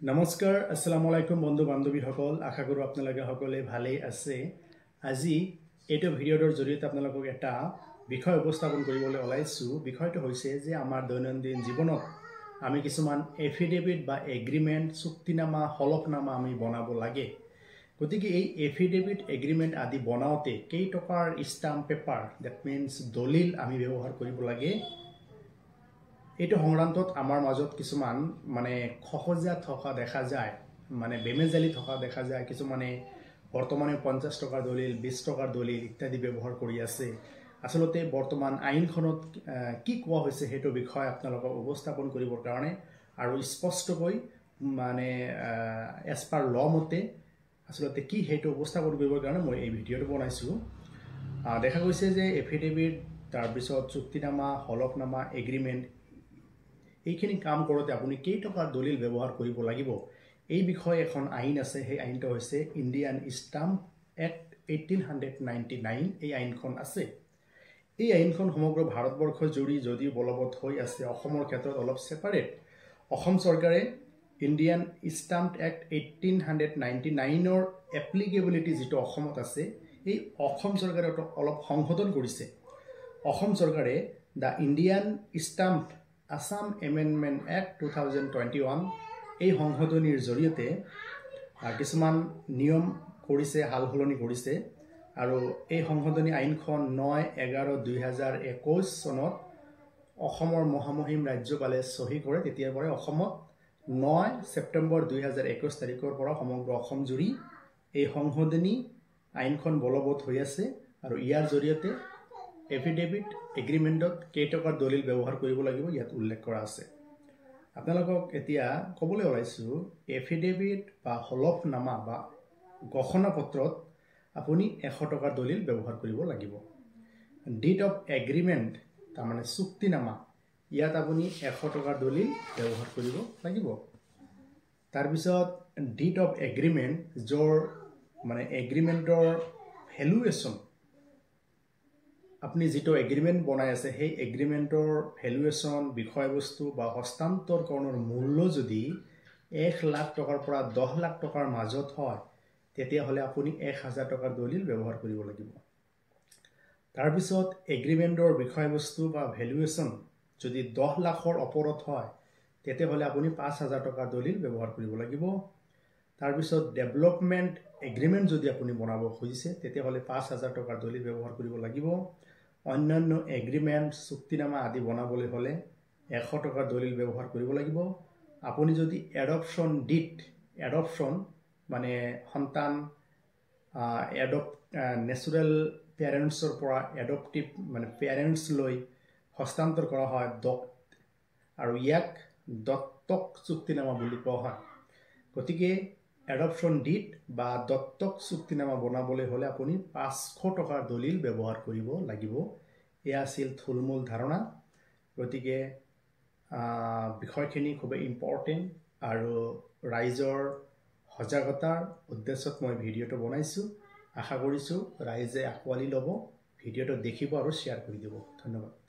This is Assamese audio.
নমস্কাৰ আসসালামু আলাইকুম বন্ধু বান্ধৱীসকল আশা কৰোঁ আপোনালোকে সকলোৱে ভালেই আছে। আজি এইটো ভিডিঅ'টোৰ জৰিয়তে আপোনালোকক এটা বিষয় উপস্থাপন কৰিবলৈ ওলাইছোঁ। বিষয়টো হৈছে যে আমাৰ দৈনন্দিন জীৱনত আমি কিছুমান এফিডেভিট বা এগ্ৰিমেণ্ট চুক্তিনামা হলফনামা আমি বনাব লাগে। গতিকে এই এফিডেভিট এগ্ৰিমেণ্ট আদি বনাওঁতে কেইটকাৰ ষ্টাম্প পেপাৰ ডেট মিনছ দলিল আমি ব্যৱহাৰ কৰিব লাগে। এইটো সংক্ৰান্তত আমাৰ মাজত কিছুমান মানে খহজীয়া থকা দেখা যায় মানে বেমেজালি থকা দেখা যায় কিছুমানে বৰ্তমানে পঞ্চাছ টকাৰ দলিল বিছ টকাৰ দলিল ইত্যাদি ব্যৱহাৰ কৰি আছে। আচলতে বৰ্তমান আইনখনত কি কোৱা হৈছে সেইটো বিষয়ে আপোনালোকক উপস্থাপন কৰিবৰ কাৰণে আৰু স্পষ্টকৈ মানে এজ পাৰ ল মতে আচলতে কি সেইটো উপস্থাপন কৰিবৰ কাৰণে মই এই ভিডিঅ'টো বনাইছোঁ। দেখা গৈছে যে এফিডেভিট তাৰপিছত চুক্তিনামা হলফনামা এগ্ৰিমেণ্ট এইখিনি কাম কৰোঁতে আপুনি কেইটকাৰ দলিল ব্যৱহাৰ কৰিব লাগিব? এই বিষয়ে এখন আইন আছে সেই আইনটো হৈছে Indian Stamp Act eighteen hundred ninety nine এই আইনখন আছে। এই আইনখন সমগ্ৰ ভাৰতবৰ্ষ জুৰি যদিও বলবৎ হৈ আছে অসমৰ ক্ষেত্ৰত অলপ ছেপাৰেট অসম চৰকাৰে Indian Stamp Act eighteen hundred ninety নাইনৰ এপ্লিকেবিলিটি যিটো অসমত আছে এই অসম চৰকাৰে অলপ সংশোধন কৰিছে। অসম চৰকাৰে the Indian Stamp Assam Amendment Act two thousand twenty one এই সংশোধনীৰ জৰিয়তে কিছুমান নিয়ম কৰিছে সাল সলনি কৰিছে আৰু এই সংশোধনী আইনখন ন এঘাৰ দুহেজাৰ একৈছ চনত অসমৰ মহামহিম ৰাজ্যপালে চহী কৰে। তেতিয়াৰ পৰাই অসমত ন ছেপ্টেম্বৰ দুহেজাৰ একৈছ তাৰিখৰ পৰা সমগ্ৰ অসম জুৰি এই সংশোধনী আইনখন বলবৎ হৈ আছে আৰু ইয়াৰ জৰিয়তে এফিডেভিট এগ্ৰিমেণ্টত কেইটকাৰ দলিল ব্যৱহাৰ কৰিব লাগিব ইয়াত উল্লেখ কৰা আছে। আপোনালোকক এতিয়া ক'বলৈ ওলাইছোঁ এফিডেভিট বা হলফনামা বা গহনা পত্ৰত আপুনি এশ টকাৰ দলিল ব্যৱহাৰ কৰিব লাগিব। ডিট অফ এগ্ৰিমেণ্ট তাৰমানে চুক্তিনামা ইয়াত আপুনি এশ টকাৰ দলিল ব্যৱহাৰ কৰিব লাগিব। তাৰপিছত ডিট অফ এগ্ৰিমেণ্ট য'ৰ মানে এগ্ৰিমেণ্টৰ ভেলুৱেশ্যন আপুনি যিটো এগ্ৰিমেণ্ট বনাই আছে সেই এগ্ৰিমেণ্টৰ ভেলুৱেশ্যন বিষয়বস্তু বা হস্তান্তৰকৰণৰ মূল্য যদি এক লাখ টকাৰ পৰা দহ লাখ টকাৰ মাজত হয় তেতিয়াহ'লে আপুনি এক হাজাৰ টকাৰ দলিল ব্যৱহাৰ কৰিব লাগিব। তাৰপিছত এগ্ৰিমেণ্টৰ বিষয়বস্তু বা ভেলুৱেশ্যন যদি দহ লাখৰ ওপৰত হয় তেতিয়াহ'লে আপুনি পাঁচ হাজাৰ টকাৰ দলিল ব্যৱহাৰ কৰিব লাগিব। তাৰপিছত ডেভেলপমেণ্ট এগ্ৰিমেণ্ট যদি আপুনি বনাব খুজিছে তেতিয়াহ'লে পাঁচ হাজাৰ টকাৰ দলিল ব্যৱহাৰ কৰিব লাগিব। অন্যান্য এগ্ৰিমেণ্ট চুক্তিনামা আদি বনাবলৈ হ'লে এশ টকাৰ দলিল ব্যৱহাৰ কৰিব লাগিব। আপুনি যদি এডপশ্যন ডিট এডপশ্যন মানে সন্তান এডপ নেচুৰেল পেৰেণ্টছৰ পৰা এডপটিভ মানে পেৰেণ্টছলৈ হস্তান্তৰ কৰা হয় দক আৰু ইয়াক দত্তক চুক্তিনামা বুলি কোৱা হয়। গতিকে এডপশ্যন ডিট বা দত্তক চুক্তিনামা বনাবলৈ হ'লে আপুনি পাঁচশ টকাৰ দলিল ব্যৱহাৰ কৰিব লাগিব। এয়া আছিল থুলমূল ধাৰণা। গতিকে বিষয়খিনি খুবেই ইম্পৰ্টেণ্ট আৰু ৰাইজৰ সজাগতাৰ উদ্দেশ্যত মই ভিডিঅ'টো বনাইছোঁ। আশা কৰিছোঁ ৰাইজে আঁকোৱালি ল'ব ভিডিঅ'টো দেখিব আৰু শ্বেয়াৰ কৰি দিব। ধন্যবাদ।